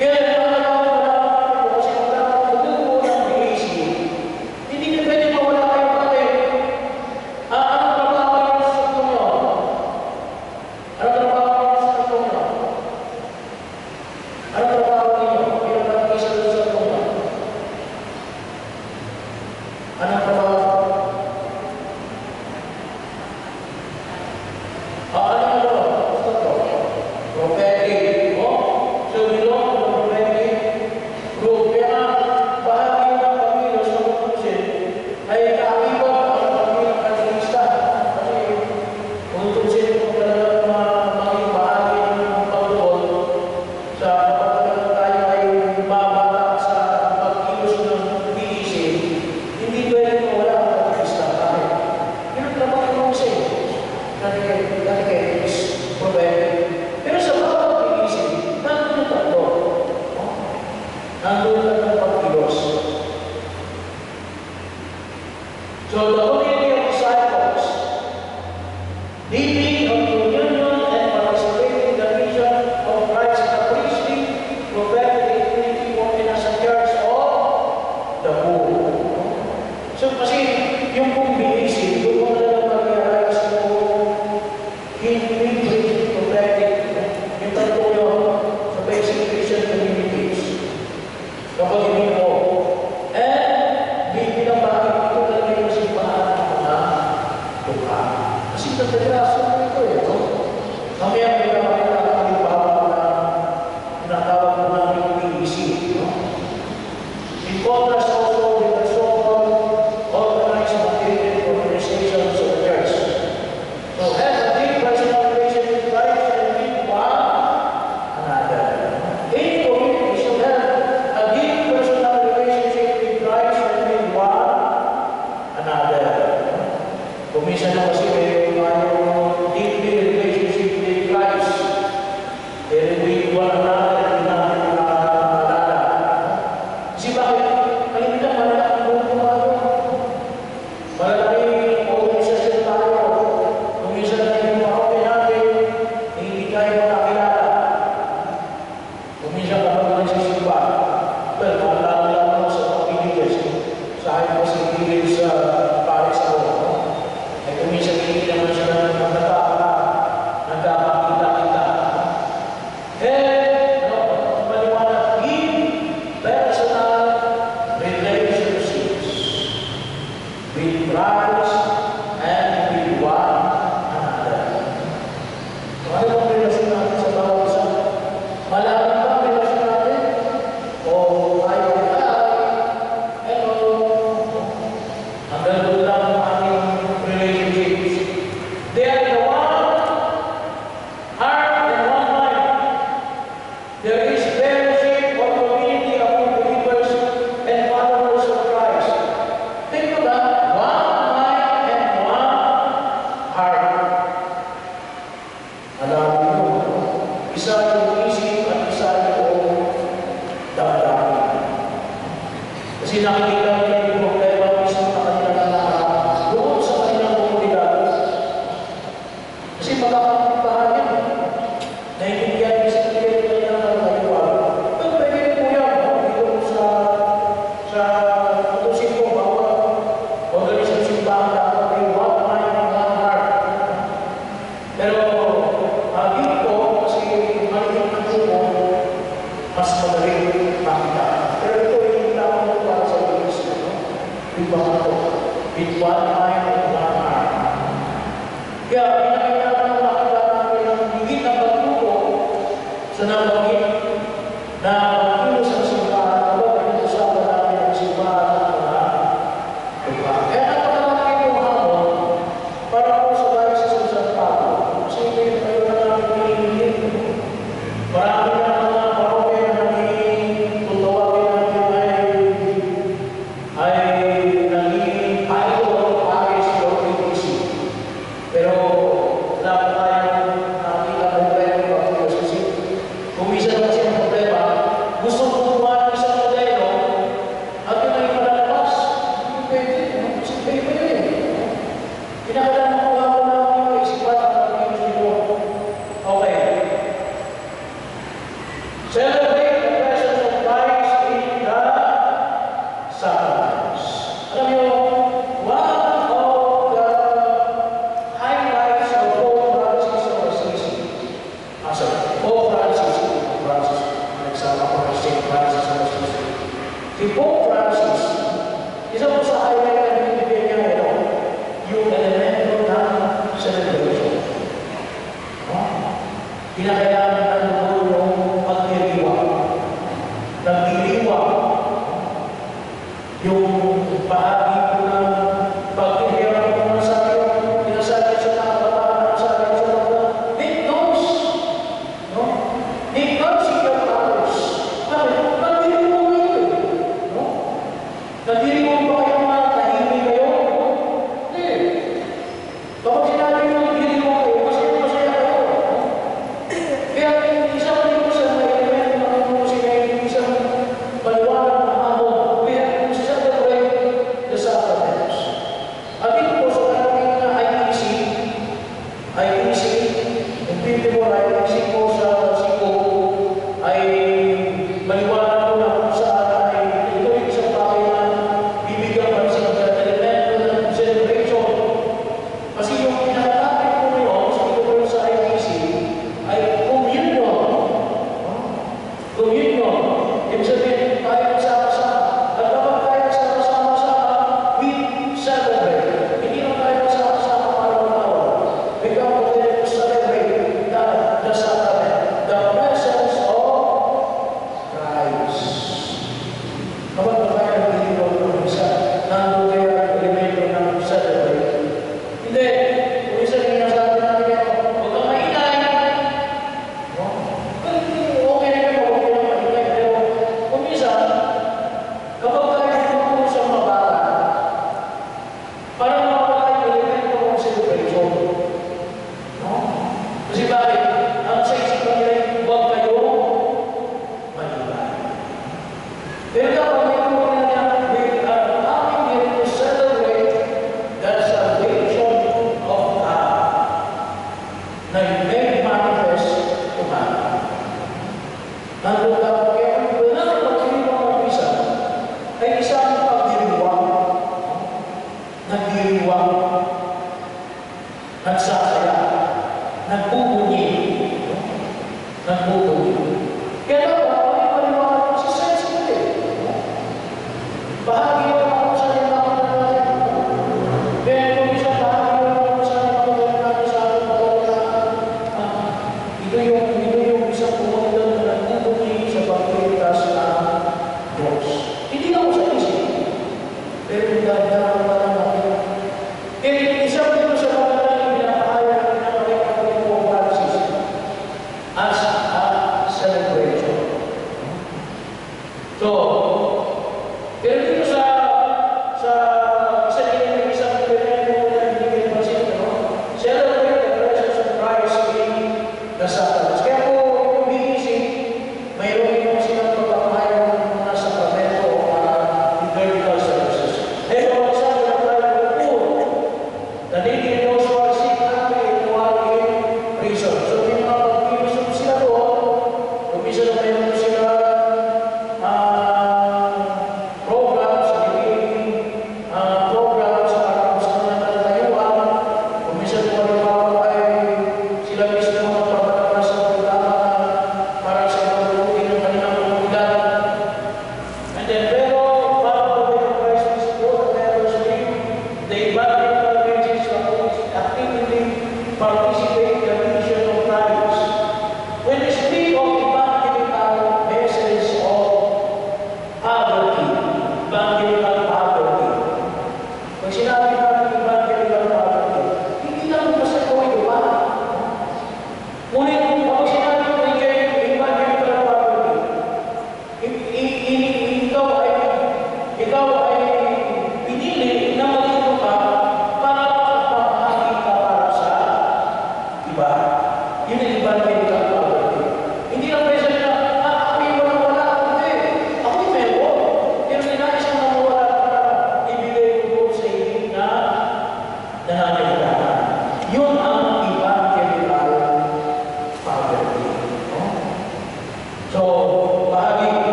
كده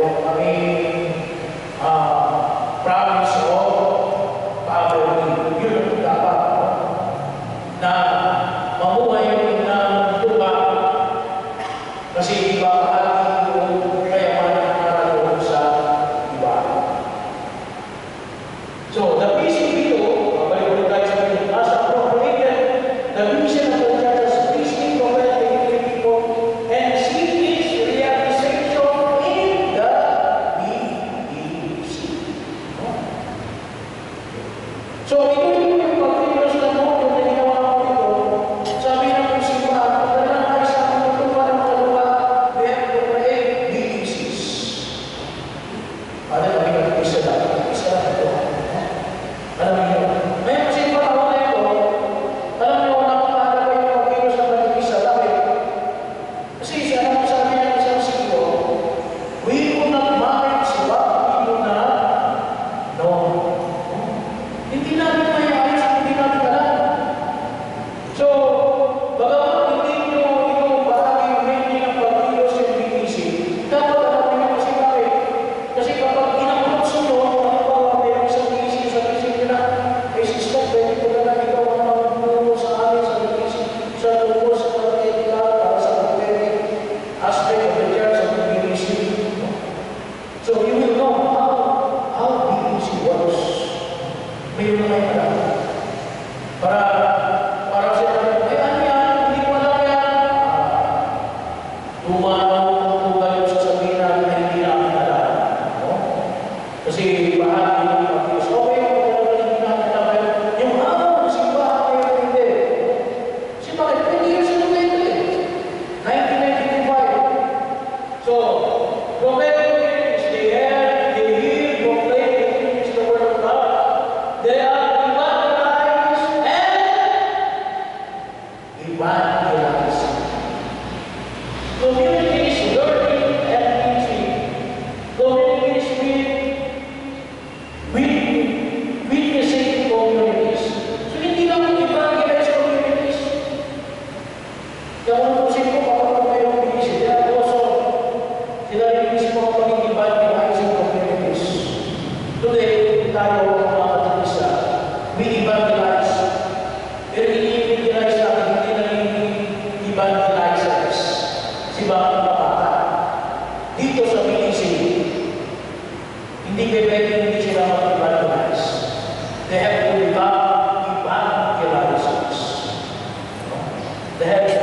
kami uh, The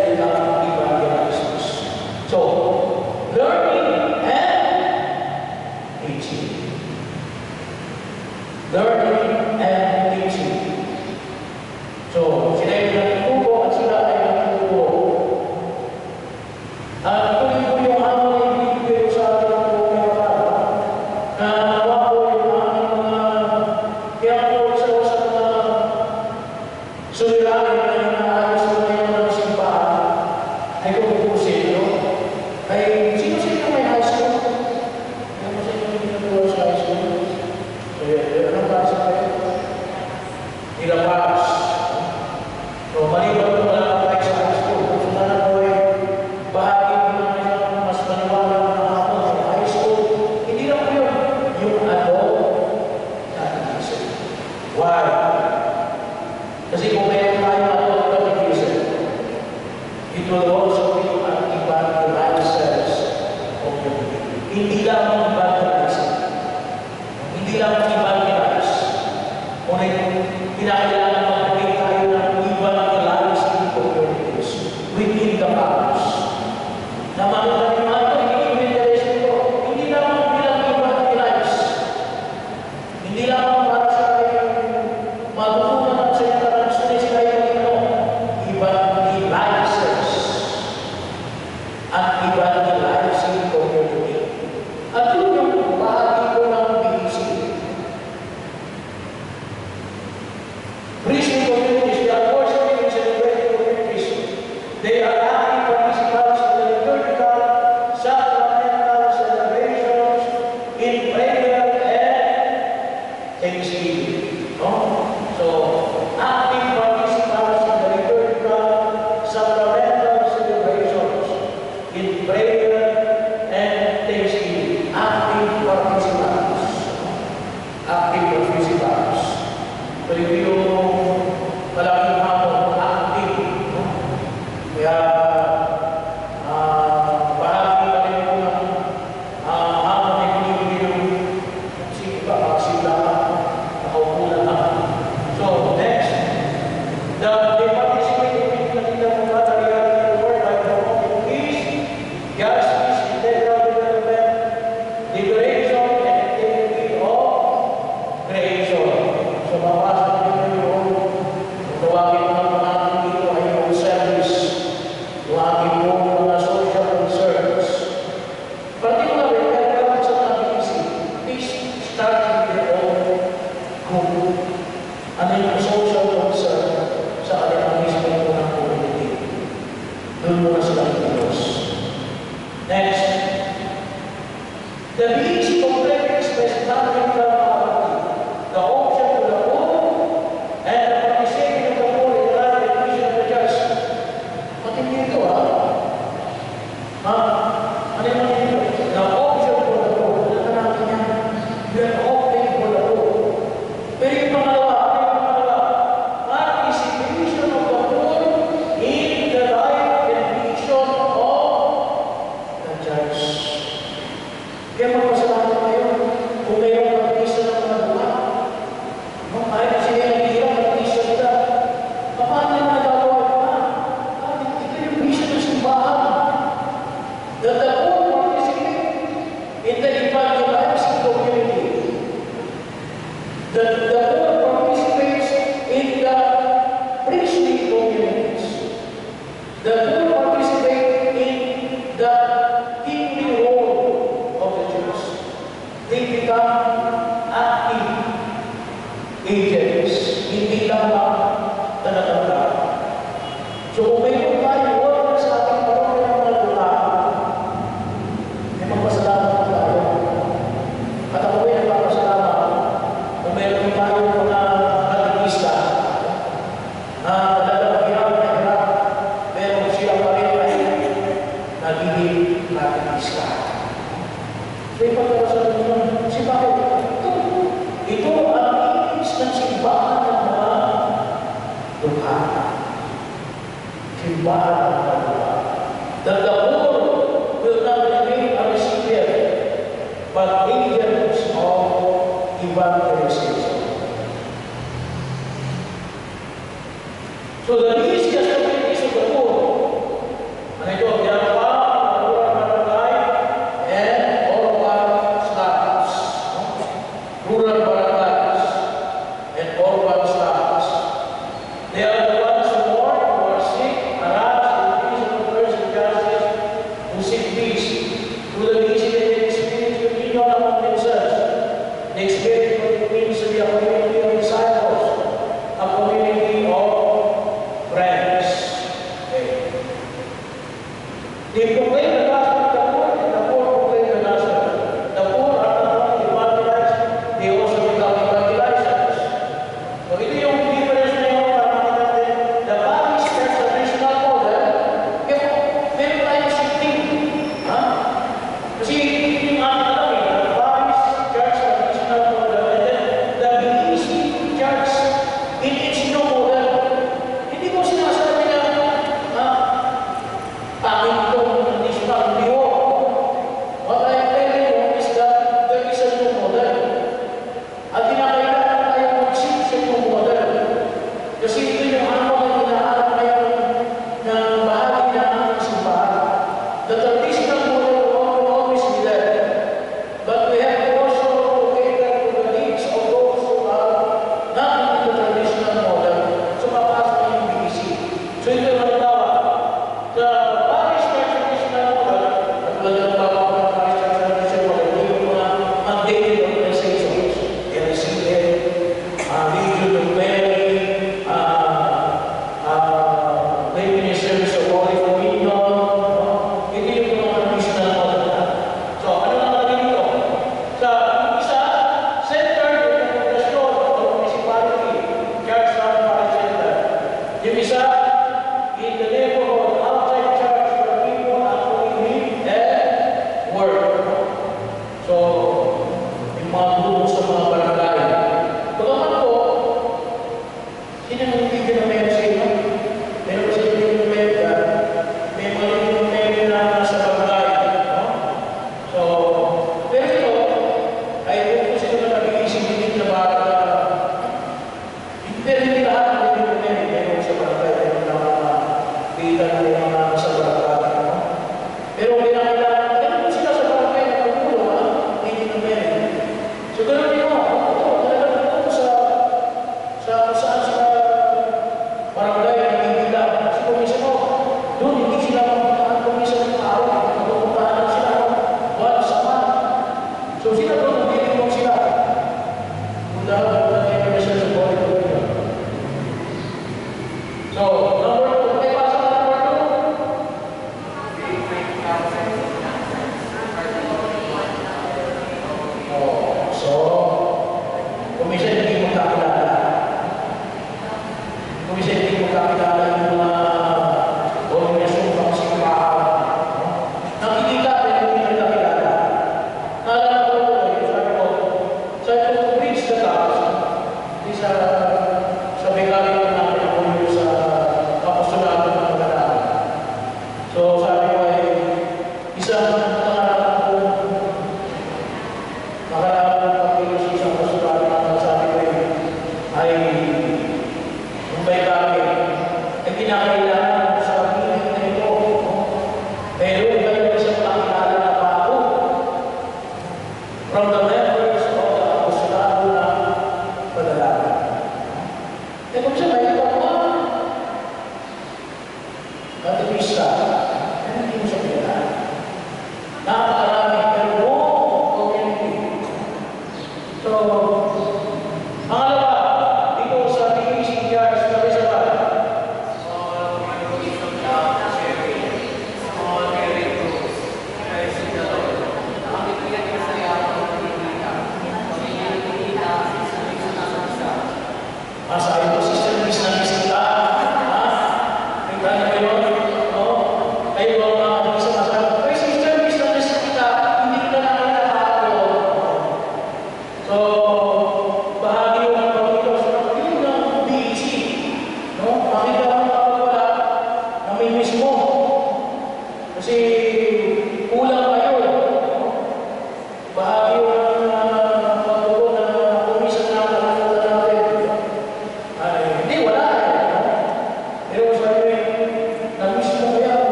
إلا